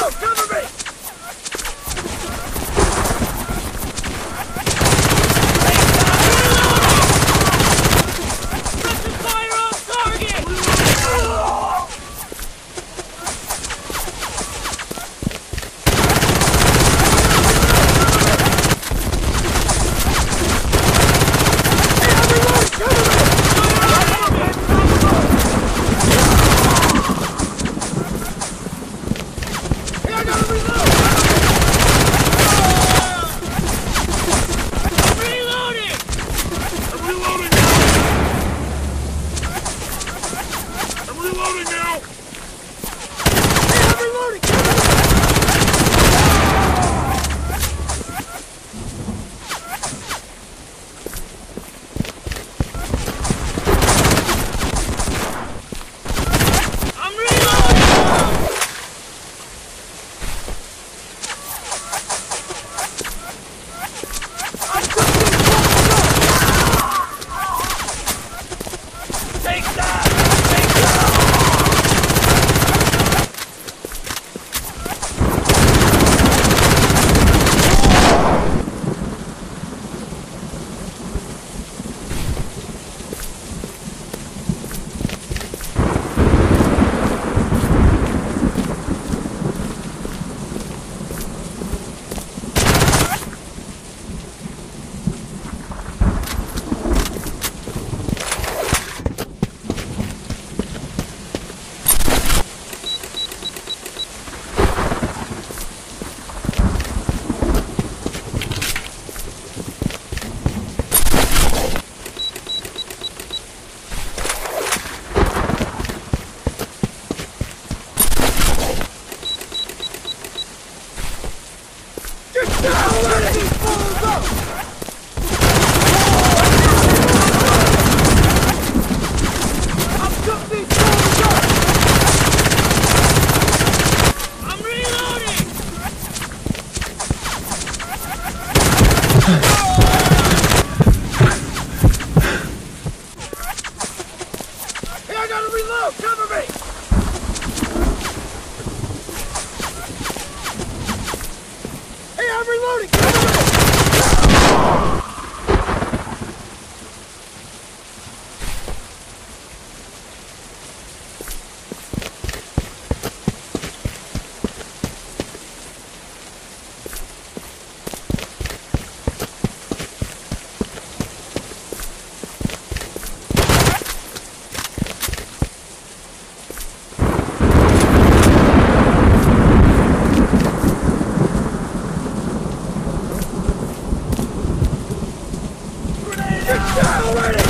reload! Cover reloading! Cover me! Grenade! Get down already!